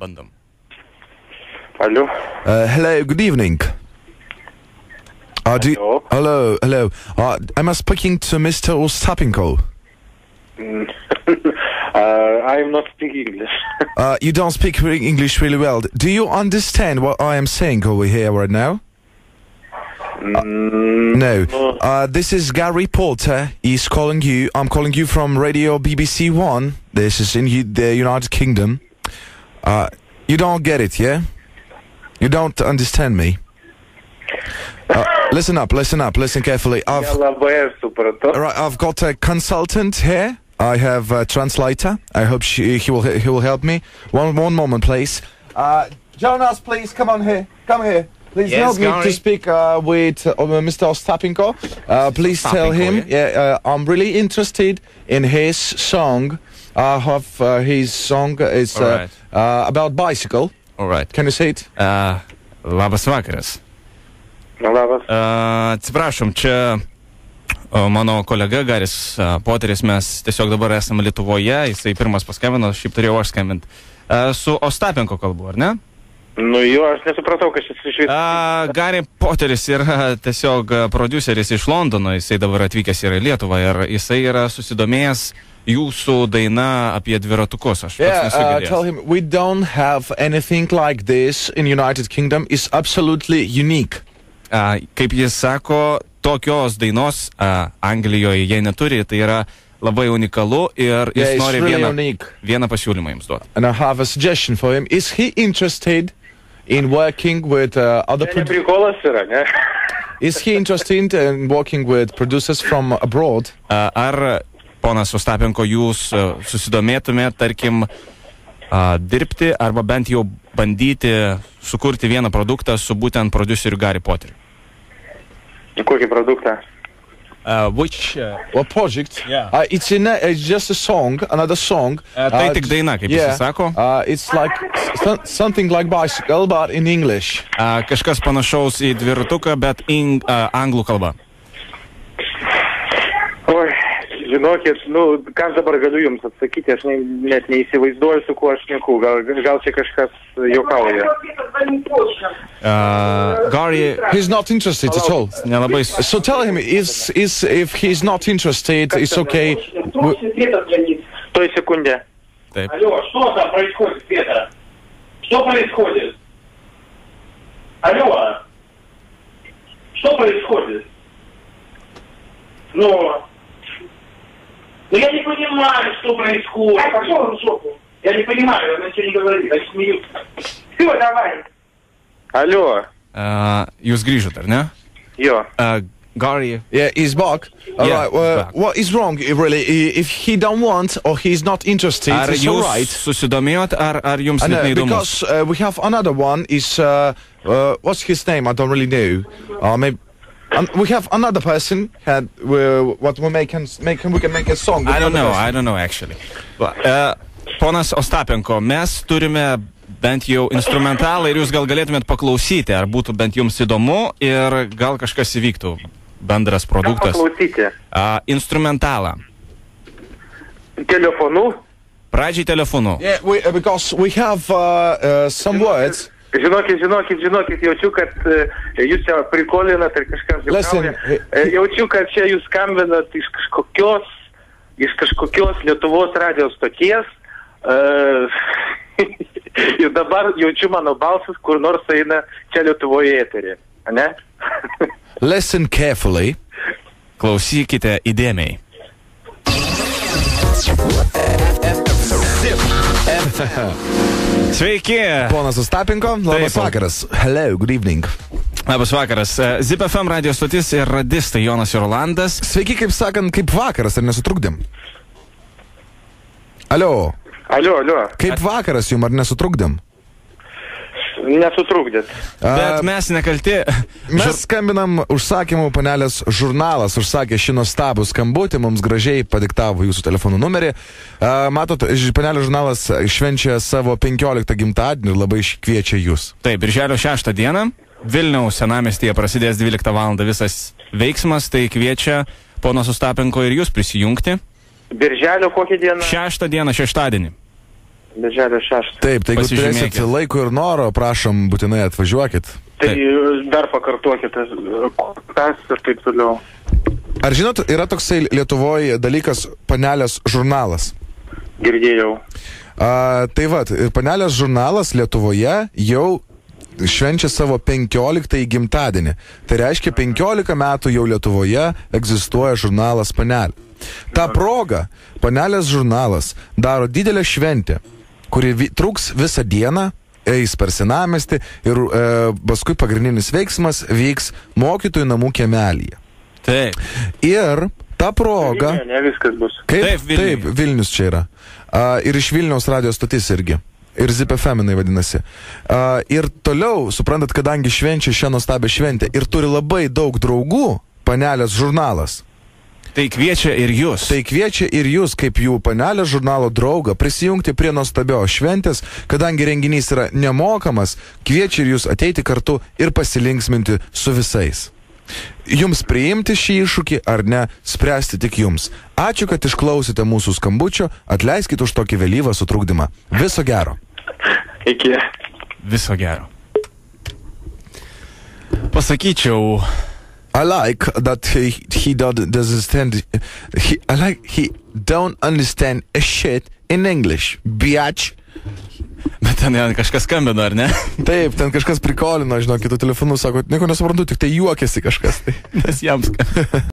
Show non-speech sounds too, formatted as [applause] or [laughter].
Bandam. Hello. Uh, hello. Good evening. Uh, do, hello. Hello. Hello. Uh, am I speaking to Mr. Ostapenko? [laughs] Uh, I'm not speaking English. [laughs] uh, you don't speak English really well. Do you understand what I am saying over here right now? Mm, uh, no. no. Uh, this is Gary Porter. He's calling you. I'm calling you from Radio BBC One. This is in the United Kingdom. Uh, you don't get it, yeah? You don't understand me. Uh, listen up, listen up, listen carefully. I've, right, I've got a consultant here. I have a translator. I hope she, he will he will help me. One one moment, please. Uh, Jonas, please come on here. Come here. Please yes, help me to speak uh, with uh, Mr. Ostapenko. Uh, please Ostapenko, tell him yeah? yeah uh, I'm really interested in his song I have uh, his song is uh, All right. uh, about bicycle. Alright. Can you see it? Uh, labas vakaras. Labas. Uh, atsiprašom, čia o, mano kolega Garis uh, Poteris, mes tiesiog dabar esame Lietuvoje, jisai pirmas paskambino, šiaip turėjau aš skambinti. Uh, su Ostapenko kalbu, ar ne? Nu jo, aš nesupratau, kas šis iš vis. Uh, Gary Poteris yra tiesiog uh, produceris iš Londono, jisai dabar atvykęs yra į Lietuvą ir jisai yra susidomėjęs jūsų daina apie dviratukus. Aš pats Yeah, nesu uh, tell him we don't have anything like this in United Kingdom. It's absolutely unique. A, kaip jis sako, tokios dainos a, Anglijoje jie neturi, tai yra labai unikalu ir Yeah, jis it's nori really vieną, unique. vieną pasiūlymą jums duoti. And I have a suggestion for him. Is he interested in working with uh, other? Čia ne Pro- prikolas yra, ne? is he interested in working with producers from abroad? A, Ar, ponas Ostapenko, jūs a, susidomėtumėte, tarkim, a, dirbti arba bent jau bandyti sukurti vieną produktą su būtent produceriu Gary Potteriu? Kokį produktą? Uh, which, uh, What project? Yeah. Uh, it's in. A, it's just a song, another song. Uh, tai Uh, tik daina, kaip yeah. jisai sako. Uh, it's like something like bicycle, but in English. a, kažkas panašaus į dviratuką, bet in, a, anglų kalba. Žinokit, nu, ką aš dabar galiu jums atsakyti, aš ne, net neįsivaizduoju, su kuo aš neku. Gal, gal čia kažkas juokauja. Uh, Gary He's not interested at all. So tell him is is if he's not interested, it's okay. Toj sekundė. Taip. Алло, что там происходит, Петра? Что происходит? Алло, что происходит? Ну, ну я не понимаю, что происходит. А пошел в жопу. Я не понимаю, она ничего не говорит, они смеются. Все, давай. Alio, Uh, jūs grįžot, ar ne? jo. Uh, Gary. Yeah, he's back. All Yeah, right. Well, back. what is wrong? Really, if he don't want or he's not interested, Ar it's all right. susidomėjot, ar, ar jums I net know, neįdomu? because uh, we have another one. Is uh, uh, what's his name? I don't really know. Uh, maybe. Um, we have another person. Had uh, what we make can make we can make a song. I don't know, person. I don't know actually. Uh, ponas Ostapenko, mes turime bent jau instrumentalą ir jūs gal galėtumėt paklausyti, ar būtų bent jums įdomu ir gal kažkas įvyktų bendras produktas. paklausyti? Uh, instrumentalą. Telefonu? Pradžiai telefonu. Yeah, we, uh, because we have uh, uh, some words. Žinokit, žinokit, žinokit, jaučiu, kad e, jūs čia prikolinat ir kažkas Listen, juokauja. E, Jaučiu, kad čia jūs skambinat iš kažkokios, iš kažkokios Lietuvos radijos stoties. Uh, [laughs] ir dabar jaučiu mano balsas, kur nors eina čia Lietuvoje eterį. Ne? [laughs] Listen carefully. Klausykite įdėmiai. [laughs] Sveiki! Ponas Ostapinko, labas Taip. vakaras. Hello, good evening. Labas vakaras. Zip FM radio stotis ir radistai Jonas ir Rolandas. Sveiki, kaip sakant, kaip vakaras, ar nesutrukdėm? Alio, Alio, alio, kaip vakaras jum, ar nesutrukdėm? Nesutrukdėt. Bet mes nekalti. Mes skambinam užsakymų panelės žurnalas, užsakė šį nuostabų skambutį, mums gražiai padiktavo jūsų telefonų numerį. A, Matot, panelės žurnalas švenčia savo 15 gimtadienį ir labai kviečia jūs. Taip, birželio 6 dieną Vilniaus senamestyje prasidės 12 val. visas veiksmas, tai kviečia ponas Ustapenko ir jūs prisijungti. Birželio kokią dieną? 6 dieną, šeštadienį. Birželio 6. Taip, tai jeigu turėsit laiko ir noro, prašom, būtinai atvažiuokit. Tai dar pakartokite, kas ir taip toliau. Ar žinot, yra toksai Lietuvoje dalykas panelės žurnalas? Girdėjau. A, tai va, ir panelės žurnalas Lietuvoje jau švenčia savo 15 gimtadienį. Tai reiškia 15 metų jau Lietuvoje egzistuoja žurnalas panelė. Ta proga panelės žurnalas daro didelę šventę, kuri vi, truks visą dieną, eis per senamestį ir e, paskui pagrindinis veiksmas vyks mokytojų namų kemelyje. Taip. Ir ta proga... Ne, ne viskas bus. Kaip? Taip, Vilniuj. Taip, Vilnius čia yra. A, ir iš Vilniaus radijos stotis irgi. Ir ZPFeminai vadinasi. A, ir toliau, suprantat, kadangi švenčia šią nuostabią šventę ir turi labai daug draugų, panelės žurnalas. Tai kviečia ir jūs. Tai kviečia ir jūs, kaip jų panelės žurnalo draugą, prisijungti prie nuostabios šventės, kadangi renginys yra nemokamas, kviečia ir jūs ateiti kartu ir pasilinksminti su visais. Jums priimti šį iššūkį ar ne, spręsti tik jums. Ačiū, kad išklausėte mūsų skambučio, atleiskite už tokį vėlyvą sutrukdymą. Viso gero. Iki. Viso gero. Pasakyčiau, I like that he, he don't understand. He, I like he don't understand a shit in English. Biatch. bet ten jau kažkas skambino, ar ne? [laughs] Taip, ten kažkas prikolino, žinok, kitų telefonų, sako, nieko nesuprantu, tik tai juokiasi kažkas. Tai. [laughs] Nes jam skambino. [laughs]